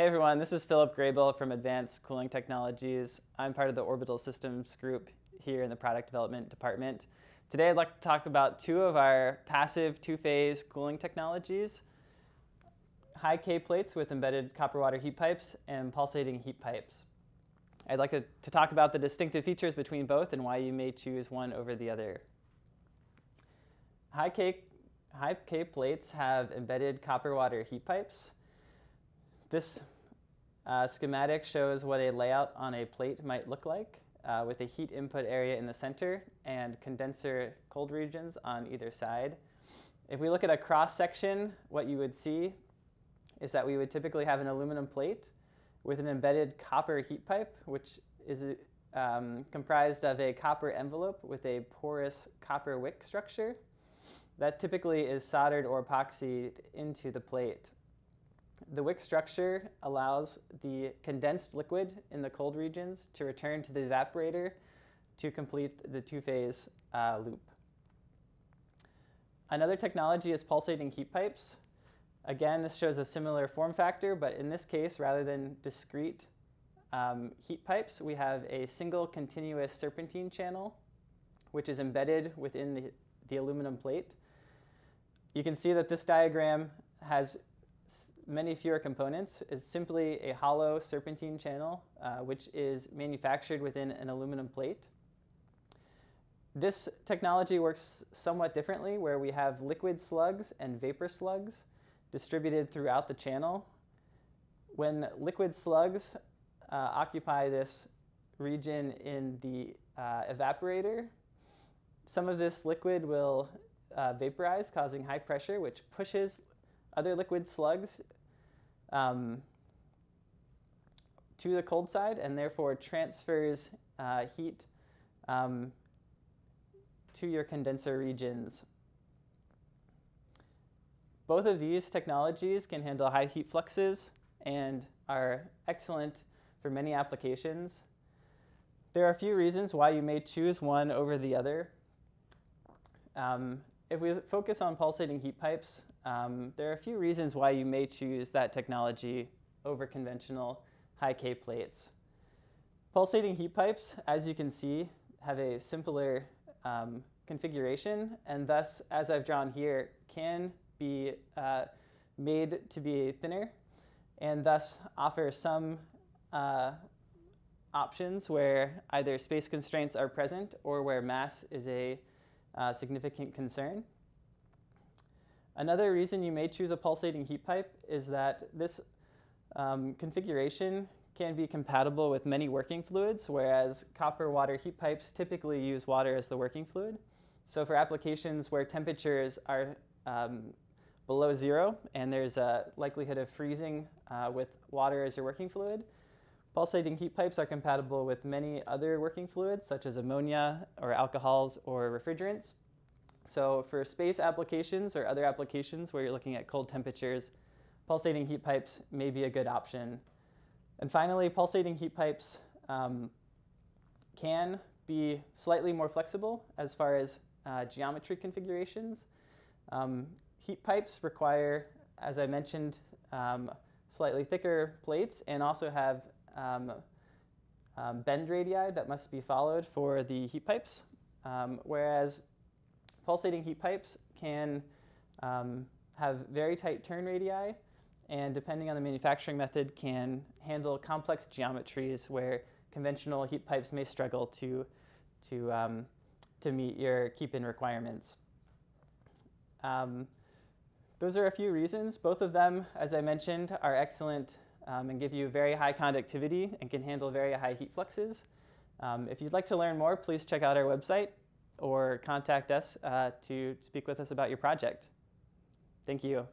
Hey everyone, this is Philip Graybill from Advanced Cooling Technologies. I'm part of the Orbital Systems group here in the Product Development Department. Today I'd like to talk about two of our passive two-phase cooling technologies, HiK plates with embedded copper water heat pipes and pulsating heat pipes. I'd like to, to talk about the distinctive features between both and why you may choose one over the other. HiK, high K plates have embedded copper water heat pipes. This uh, schematic shows what a layout on a plate might look like uh, with a heat input area in the center and condenser cold regions on either side. If we look at a cross section, what you would see is that we would typically have an aluminum plate with an embedded copper heat pipe, which is um, comprised of a copper envelope with a porous copper wick structure. That typically is soldered or epoxied into the plate. The wick structure allows the condensed liquid in the cold regions to return to the evaporator to complete the two-phase uh, loop. Another technology is pulsating heat pipes. Again, this shows a similar form factor, but in this case, rather than discrete um, heat pipes, we have a single continuous serpentine channel, which is embedded within the, the aluminum plate. You can see that this diagram has many fewer components is simply a hollow serpentine channel, uh, which is manufactured within an aluminum plate. This technology works somewhat differently where we have liquid slugs and vapor slugs distributed throughout the channel. When liquid slugs uh, occupy this region in the uh, evaporator, some of this liquid will uh, vaporize, causing high pressure, which pushes other liquid slugs um, to the cold side and therefore transfers uh, heat um, to your condenser regions. Both of these technologies can handle high heat fluxes and are excellent for many applications. There are a few reasons why you may choose one over the other. Um, if we focus on pulsating heat pipes, um, there are a few reasons why you may choose that technology over conventional HiK plates. Pulsating heat pipes, as you can see, have a simpler um, configuration and thus, as I've drawn here, can be uh, made to be thinner and thus offer some uh, options where either space constraints are present or where mass is a uh, significant concern. Another reason you may choose a pulsating heat pipe is that this um, configuration can be compatible with many working fluids, whereas copper water heat pipes typically use water as the working fluid. So for applications where temperatures are um, below zero and there's a likelihood of freezing uh, with water as your working fluid, pulsating heat pipes are compatible with many other working fluids such as ammonia or alcohols or refrigerants. So for space applications or other applications where you're looking at cold temperatures, pulsating heat pipes may be a good option. And finally, pulsating heat pipes um, can be slightly more flexible as far as uh, geometry configurations. Um, heat pipes require, as I mentioned, um, slightly thicker plates and also have um, um, bend radii that must be followed for the heat pipes, um, whereas pulsating heat pipes can um, have very tight turn radii and depending on the manufacturing method can handle complex geometries where conventional heat pipes may struggle to, to, um, to meet your keep-in requirements. Um, those are a few reasons. Both of them, as I mentioned, are excellent um, and give you very high conductivity and can handle very high heat fluxes. Um, if you'd like to learn more, please check out our website or contact us uh, to speak with us about your project. Thank you.